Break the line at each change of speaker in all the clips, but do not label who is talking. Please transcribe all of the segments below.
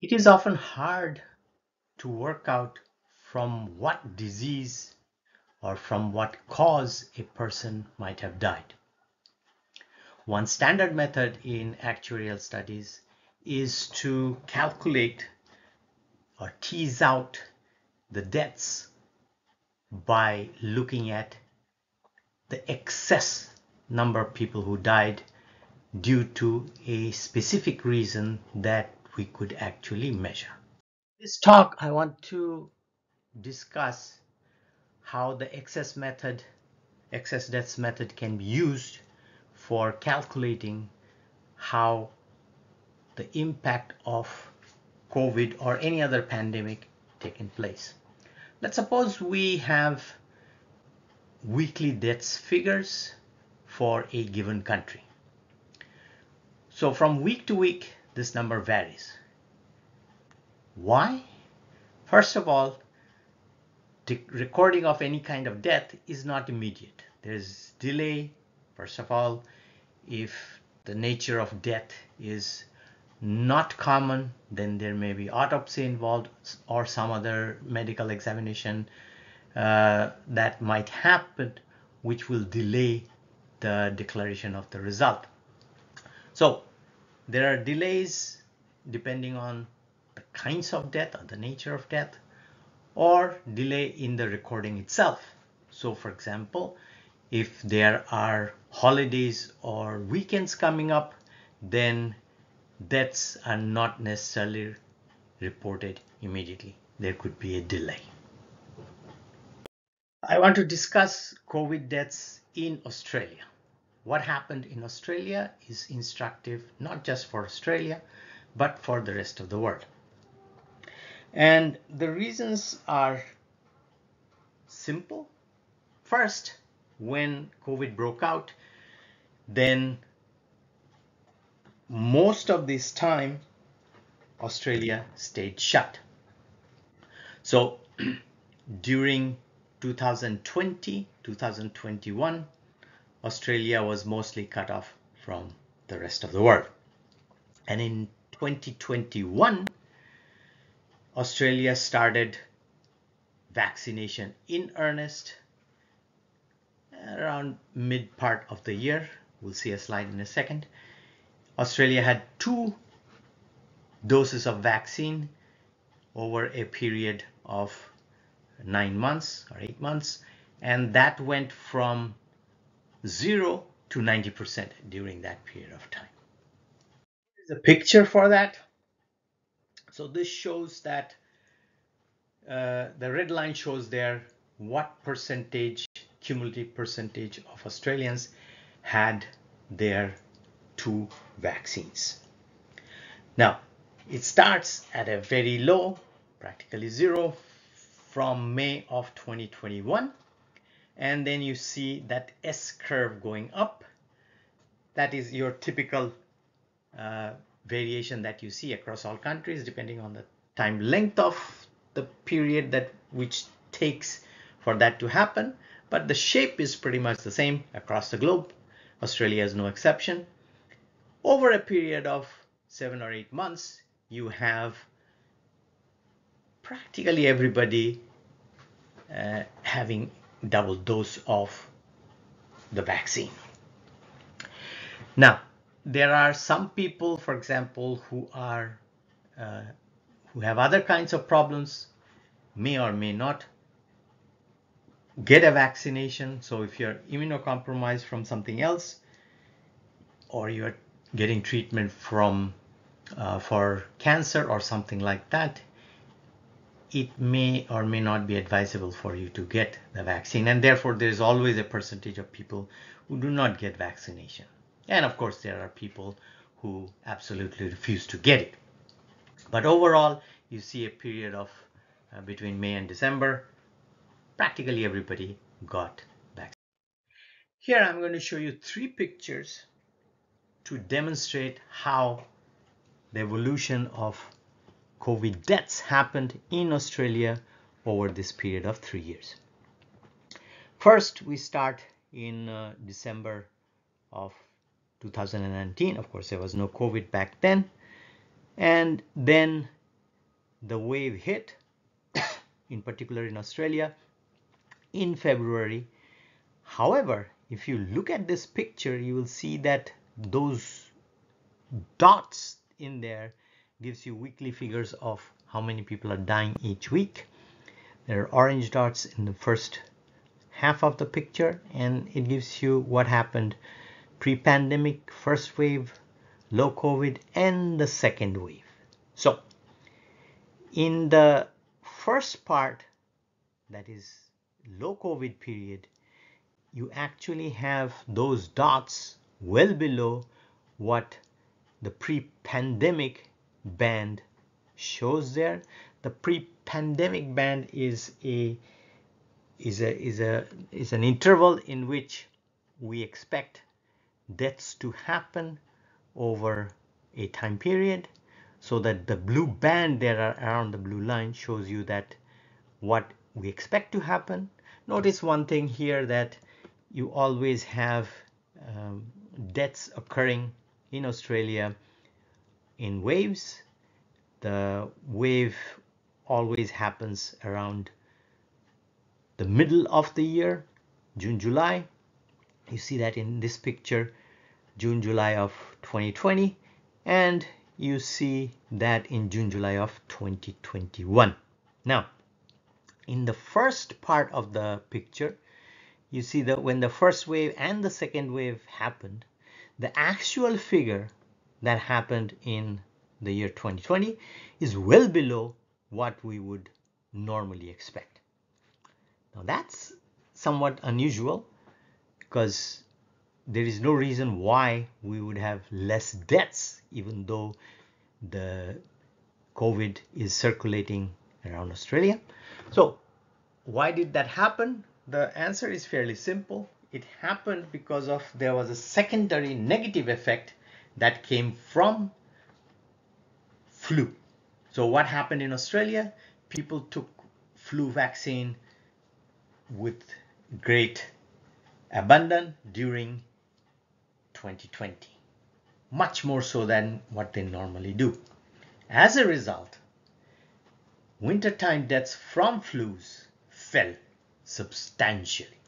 It is often hard to work out from what disease or from what cause a person might have died. One standard method in actuarial studies is to calculate or tease out the deaths by looking at the excess number of people who died due to a specific reason that we could actually measure. This talk I want to discuss how the excess method excess deaths method can be used for calculating how the impact of COVID or any other pandemic taken place. Let's suppose we have weekly deaths figures for a given country. So from week to week, this number varies. Why? First of all, the recording of any kind of death is not immediate. There's delay. First of all, if the nature of death is not common, then there may be autopsy involved or some other medical examination uh, that might happen, which will delay the declaration of the result. So there are delays depending on the kinds of death or the nature of death or delay in the recording itself. So for example, if there are holidays or weekends coming up, then deaths are not necessarily reported immediately. There could be a delay. I want to discuss COVID deaths in Australia. What happened in Australia is instructive not just for Australia, but for the rest of the world. And the reasons are simple. First, when COVID broke out, then most of this time Australia stayed shut. So during 2020, 2021, Australia was mostly cut off from the rest of the world. And in 2021, Australia started vaccination in earnest around mid part of the year. We'll see a slide in a second. Australia had two doses of vaccine over a period of nine months or eight months, and that went from zero to 90% during that period of time. There's a picture for that. So this shows that uh, the red line shows there what percentage, cumulative percentage of Australians had their two vaccines. Now, it starts at a very low, practically zero, from May of 2021. And then you see that S curve going up. That is your typical uh, variation that you see across all countries, depending on the time length of the period that which takes for that to happen. But the shape is pretty much the same across the globe. Australia is no exception over a period of seven or eight months, you have practically everybody uh, having double dose of the vaccine. Now, there are some people, for example, who are uh, who have other kinds of problems, may or may not get a vaccination. So if you're immunocompromised from something else, or you're getting treatment from uh, for cancer or something like that, it may or may not be advisable for you to get the vaccine. And therefore, there's always a percentage of people who do not get vaccination. And of course, there are people who absolutely refuse to get it. But overall, you see a period of uh, between May and December, practically everybody got vaccine. Here I'm going to show you three pictures to demonstrate how the evolution of COVID deaths happened in Australia over this period of three years. First, we start in uh, December of 2019. Of course, there was no COVID back then. And then the wave hit, in particular in Australia, in February. However, if you look at this picture, you will see that those dots in there gives you weekly figures of how many people are dying each week. There are orange dots in the first half of the picture and it gives you what happened pre-pandemic, first wave, low COVID and the second wave. So in the first part that is low COVID period, you actually have those dots well below what the pre-pandemic band shows there. The pre-pandemic band is a is a is a is an interval in which we expect deaths to happen over a time period so that the blue band there around the blue line shows you that what we expect to happen notice one thing here that you always have um, deaths occurring in Australia in waves. The wave always happens around the middle of the year June July. You see that in this picture June July of 2020 and you see that in June July of 2021 now in the first part of the picture you see that when the first wave and the second wave happened the actual figure that happened in the year 2020 is well below what we would normally expect now that's somewhat unusual because there is no reason why we would have less deaths even though the COVID is circulating around Australia. So why did that happen? The answer is fairly simple. It happened because of there was a secondary negative effect that came from flu. So what happened in Australia? People took flu vaccine with great abundance during 2020 much more so than what they normally do as a result wintertime deaths from flus fell substantially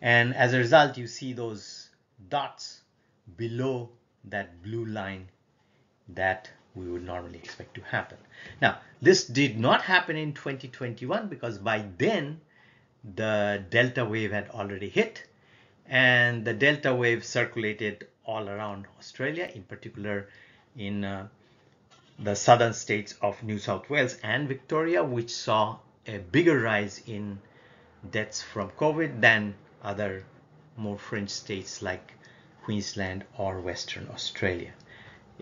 and as a result you see those dots below that blue line that we would normally expect to happen. Now this did not happen in 2021 because by then the delta wave had already hit and the delta wave circulated all around Australia in particular in uh, the southern states of New South Wales and Victoria which saw a bigger rise in deaths from COVID than other more fringe states like Queensland or Western Australia.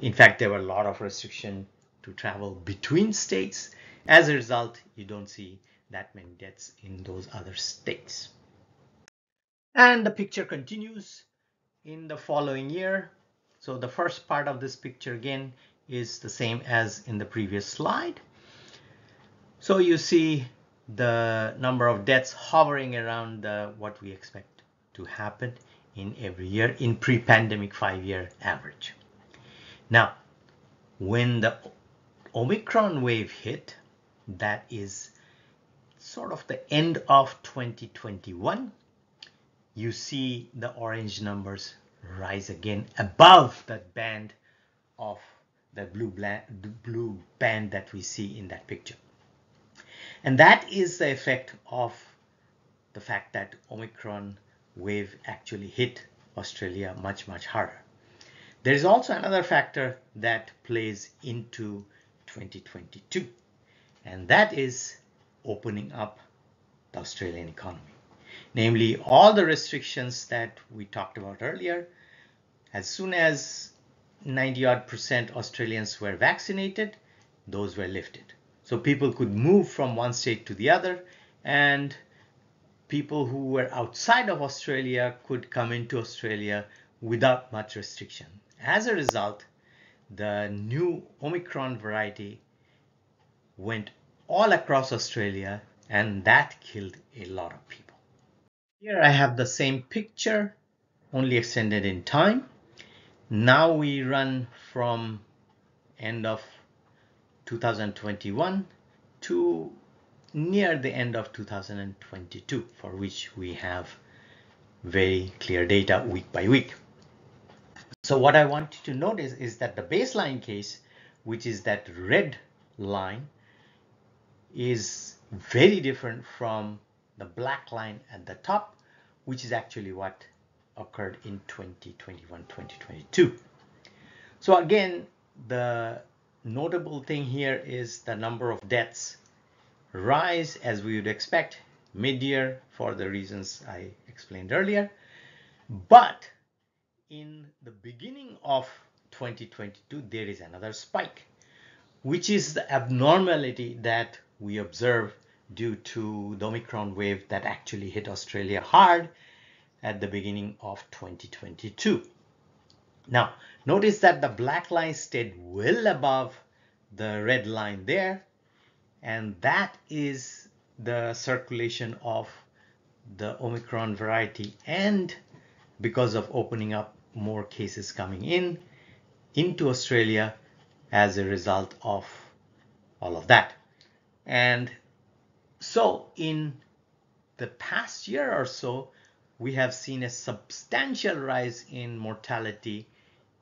In fact, there were a lot of restriction to travel between states. As a result, you don't see that many deaths in those other states. And the picture continues in the following year. So the first part of this picture again is the same as in the previous slide. So you see the number of deaths hovering around the, what we expect to happen in every year in pre-pandemic five-year average. Now, when the Omicron wave hit, that is sort of the end of 2021, you see the orange numbers rise again above that band of the blue, blue band that we see in that picture. And that is the effect of the fact that Omicron wave actually hit Australia much, much harder. There is also another factor that plays into 2022, and that is opening up the Australian economy. Namely, all the restrictions that we talked about earlier, as soon as 90 odd percent Australians were vaccinated, those were lifted. So people could move from one state to the other and people who were outside of Australia could come into Australia without much restriction. As a result, the new Omicron variety went all across Australia and that killed a lot of people. Here I have the same picture only extended in time. Now we run from end of 2021 to near the end of 2022 for which we have very clear data week by week. So what I want you to notice is that the baseline case, which is that red line, is very different from the black line at the top, which is actually what occurred in 2021-2022. So again, the notable thing here is the number of deaths rise as we would expect mid-year for the reasons I explained earlier. But in the beginning of 2022, there is another spike, which is the abnormality that we observe due to the Omicron wave that actually hit Australia hard at the beginning of 2022. Now, notice that the black line stayed well above the red line there, and that is the circulation of the Omicron variety and because of opening up more cases coming in into Australia as a result of all of that. And so in the past year or so, we have seen a substantial rise in mortality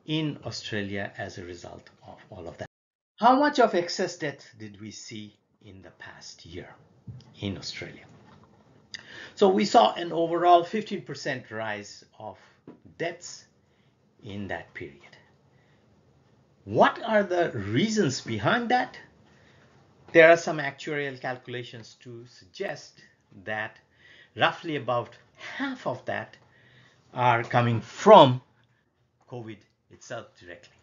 in Australia as a result of all of that. How much of excess death did we see in the past year in Australia? So we saw an overall 15% rise of deaths in that period. What are the reasons behind that? There are some actuarial calculations to suggest that roughly about half of that are coming from COVID itself directly.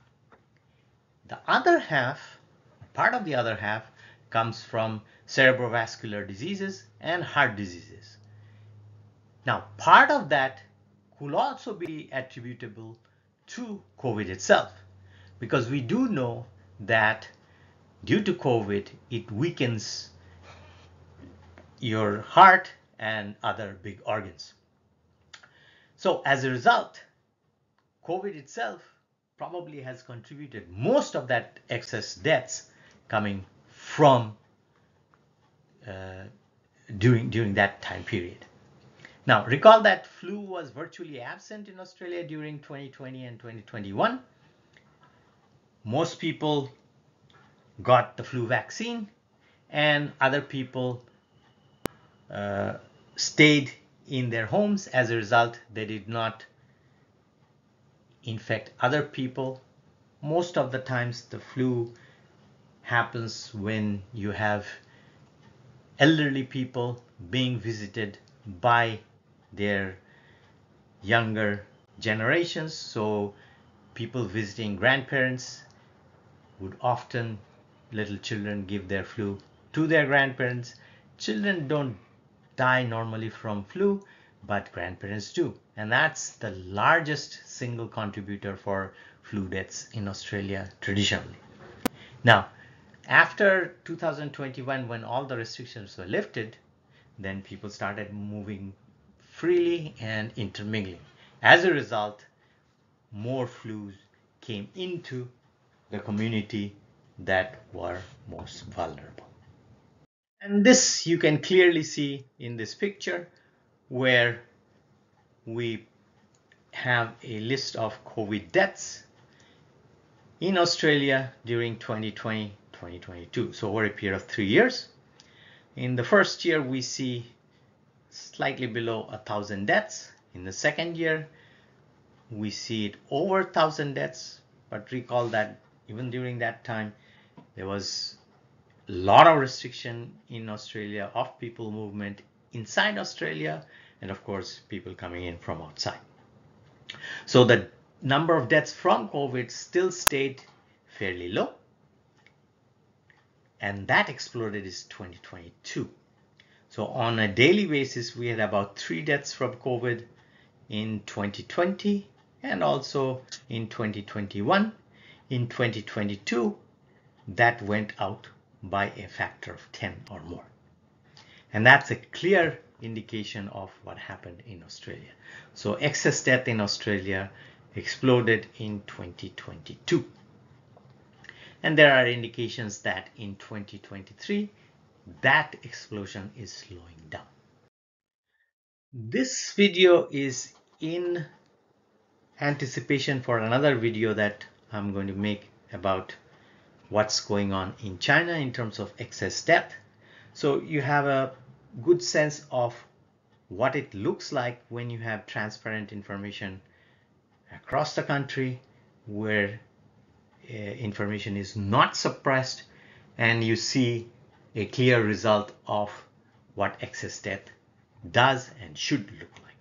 The other half, part of the other half, comes from cerebrovascular diseases and heart diseases. Now, part of that could also be attributable to COVID itself, because we do know that due to COVID, it weakens your heart and other big organs. So as a result, COVID itself probably has contributed most of that excess deaths coming from uh, during during that time period. Now recall that flu was virtually absent in Australia during 2020 and 2021. Most people got the flu vaccine and other people uh, stayed in their homes. As a result, they did not infect other people. Most of the times the flu happens when you have elderly people being visited by their younger generations. So people visiting grandparents would often little children give their flu to their grandparents. Children don't die normally from flu, but grandparents do. And that's the largest single contributor for flu deaths in Australia traditionally. Now, after 2021, when all the restrictions were lifted, then people started moving freely and intermingling. As a result, more flus came into the community that were most vulnerable. And this you can clearly see in this picture where we have a list of COVID deaths in Australia during 2020-2022. So over a period of three years. In the first year, we see slightly below a thousand deaths. In the second year, we see it over a thousand deaths. But recall that even during that time, there was a lot of restriction in Australia of people movement inside Australia and of course people coming in from outside. So the number of deaths from COVID still stayed fairly low and that exploded is 2022. So on a daily basis, we had about three deaths from COVID in 2020 and also in 2021. In 2022, that went out by a factor of 10 or more. And that's a clear indication of what happened in Australia. So excess death in Australia exploded in 2022. And there are indications that in 2023 that explosion is slowing down. This video is in anticipation for another video that I'm going to make about what's going on in China in terms of excess death. So you have a good sense of what it looks like when you have transparent information across the country where Uh, information is not suppressed and you see a clear result of what excess death does and should look like.